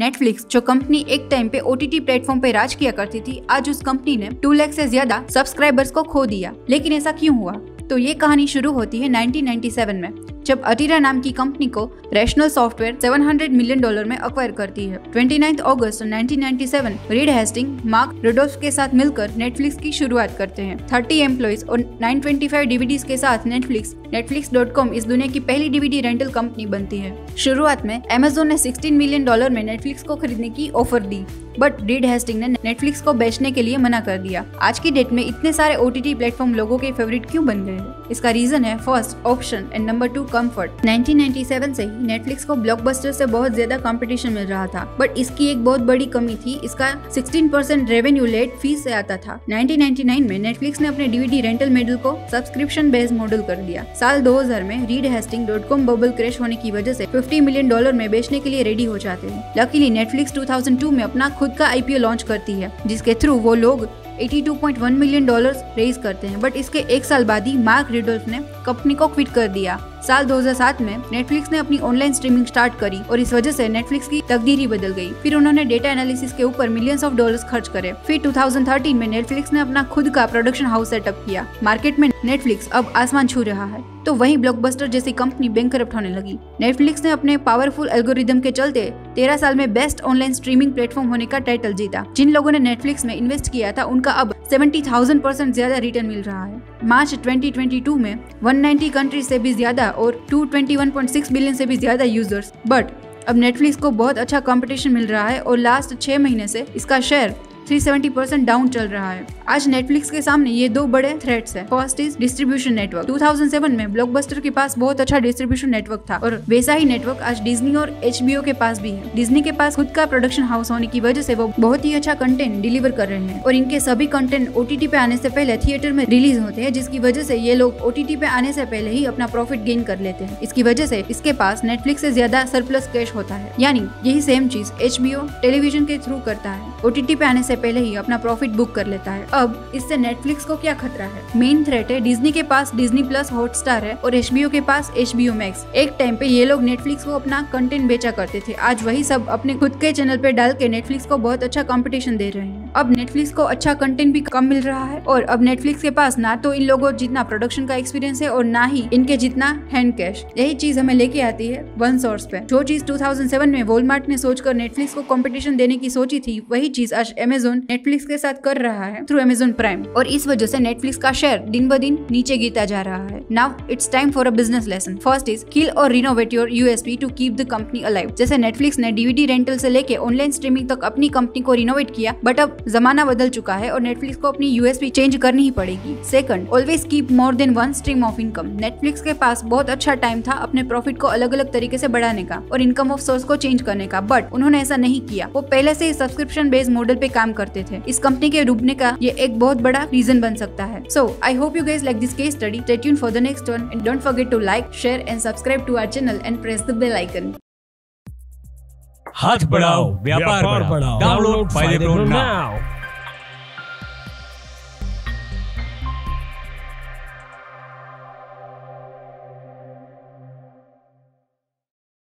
Netflix जो company एक time पे ओटीटी प्लेटफॉर्म पे राज किया करती थी, आज उस कंपनी ने टू लैख से ज़्यादा सब्सक्राइबर्स को खो दिया। लेकिन ऐसा क्यों हुआ? तो ये कहानी शुरू होती है 1997 में। जब अटीरा नाम की कंपनी को रैशनल सॉफ्टवेयर 700 मिलियन डॉलर में अक्वायर करती है। 29 August 1997 Reed Hasting Marc Randolph के साथ मिलकर नेटफ्लिक्स की शुरुआत करते हैं। 30 एम्प्लॉइज और 925 डीवीडीज के साथ नेटफ्लिक्स नेटफ्लिक्स डॉट कॉम इस दुनिया की पहली डीवीडी रेंटल कंपनी बनती है। शुरुआत में Amazon ने 16 मिलियन डॉलर में नेटफ्लिक्स को खरीदने की ऑफ़र दी बट रीड हेस्टिंग ने नेटफ्लिक्स को बेचने के लिए मना कर दिया। आज की डेट में इतने सारे ओटीटी प्लेटफॉर्म लोगों के फेवरेट क्यों बन गए? हैं इसका रीजन है first option and number two comfort 1997 से ही नेटफ्लिक्स को ब्लॉकबस्टर से बहुत ज़्यादा कंपटीशन मिल रहा था बट इसकी एक बहुत बड़ी कमी थी, इसका 16 परसेंट रेवेन्यू लेट फ़ीस से आता था। 1999 में नेटफ्लिक्स ने अपने डीवीडी रेंटल मॉडल को सब्सक्रिप्शन बेस्ड मॉडल कर दिया। साल 2000 में Reed Hasting dot com bubble crash होने की वजह से 50 मिलियन डॉलर में बेचने के लिए रेडी हो जाते हैं। लकीली नेटफ्लिक्स 2002 में अपना खुद का आईपीओ लॉन्च करती है, जिसके थ्रू वो लोग 82.1 मिलियन डॉलर्स रेज करते हैं। बट इसके एक साल बाद ही मार्क रिडोल्फ ने कंपनी को क्विट कर दिया। साल 2007 में नेटफ्लिक्स ने अपनी ऑनलाइन स्ट्रीमिंग स्टार्ट करी और इस वजह से नेटफ्लिक्स की तकदीर ही बदल गई। फिर उन्होंने डेटा एनालिसिस के ऊपर मिलियंस ऑफ़ डॉलर्स खर्च करे। फिर 2013 में नेटफ्लिक्स ने अपना खुद का प्रोडक्शन हाउस सेटअप किया। मार्केट में नेटफ्लिक्स अब आसमान छू रहा है। तो वही ब्लॉकबस्टर जैसी कंपनी बैंक होने लगी। नेटफ्लिक्स ने अपने पावरफुल एल्गोरिदम के चलते तेरह साल में बेस्ट ऑनलाइन स्ट्रीमिंग प्लेटफॉर्म होने का टाइटल जीता। जिन लोगों ने नेटफ्लिक्स में इन्वेस्ट किया था, उनका अब सेवेंटी थाउज़ेंड परसेंट ज़्यादा रिटर्न मिल रहा है। मार्च 2022 में 190 कंट्रीज़ से भी ज़्यादा और 221.6 बिलियन से भी ज़्यादा यूज़र्स बट अब नेटफ्लिक्स को बहुत अच्छा कंपटीशन मिल रहा है और लास्ट छह महीने से इसका शेयर 370 परसेंट डाउन चल रहा है। आज नेटफ्लिक्स के सामने ये दो बड़े थ्रेट्स है। फ़र्स्ट इज़ डिस्ट्रीब्यूशन नेटवर्क 2007 में ब्लॉकबस्टर के पास बहुत अच्छा डिस्ट्रीब्यूशन नेटवर्क था और वैसा ही नेटवर्क आज डिज्नी और एच के पास भी है। डिज्नी के पास खुद का प्रोडक्शन हाउस होने की वजह से वो बहुत ही अच्छा कंटेंट डिलीवर कर रहे हैं और इनके सभी कंटेंट ओटीटी पे आने से पहले थिएटर में रिलीज़ होते हैं, जिसकी वजह से ये लोग ओटीटी पे आने से पहले ही अपना प्रॉफिट गेन कर लेते हैं। इसकी वजह से इसके पास नेटफ्लिक्स से ज़्यादा सरप्लस कैश होता है। यानी यही सेम चीज़ एचबीओ टेलीविज़न के थ्रू करता है। ओटीटी पे आने से पहले ही अपना प्रॉफिट बुक कर लेता है। अब, इससे नेटफ्लिक्स को क्या खतरा है? मेन थ्रेट है डिज्नी के पास डिज्नी प्लस हॉटस्टार है और एच के पास एच मैक्स एक टाइम पे ये लोग नेटफ्लिक्स को अपना कंटेंट बेचा करते थे। आज वही सब अपने खुद के चैनल पे डाल के नेटफ्लिक्स को बहुत अच्छा कॉम्पिटिशन दे रहे हैं। अब नेटफ्लिक्स को अच्छा कंटेंट भी कम मिल रहा है और अब नेटफ्लिक्स के पास ना तो इन लोगों जितना प्रोडक्शन का एक्सपीरियंस है और ना ही इनके जितना हैंड कैश यही चीज़ हमें लेके आती है वन सोर्स पे। जो चीज़ 2007 में वॉलमार्ट ने सोचकर नेटफ्लिक्स को कंपटीशन देने की सोची थी, वही चीज़ आज अमेजोन नेटफ्लिक्स के साथ कर रहा है थ्रू अमेजोन प्राइम और इस वजह से नेटफ्लिक्स का शेयर दिन ब दिन नीचे गिरता जा रहा है। Now it's time for a business lesson first is kill or renovate your USP to keep the company alive जैसे नेटफ्लिक्स ने डीवीडी रेंटल से लेके ऑनलाइन स्ट्रीमिंग तक अपनी कंपनी को रिनोवेट किया बट अब जमाना बदल चुका है और नेटफ्लिक्स को अपनी यूएसपी चेंज करनी ही पड़ेगी। Second always keep more than one stream of income Netflix के पास बहुत अच्छा टाइम था अपने प्रॉफिट को अलग अलग तरीके से बढ़ाने का और इनकम ऑफ़ सोर्स को चेंज करने का बट उन्होंने ऐसा नहीं किया। वो पहले से ही सब्सक्रिप्शन बेस्ड मॉडल पे काम करते थे। इस कंपनी के डूबने का ये एक बहुत बड़ा रीजन बन सकता है। So I hope you guys like this case study stay tuned for the next one and don't forget to like share and subscribe to our channel and press the bell icon हाथ बढ़ाओ व्यापार बढ़ाओ download फ़ायदे now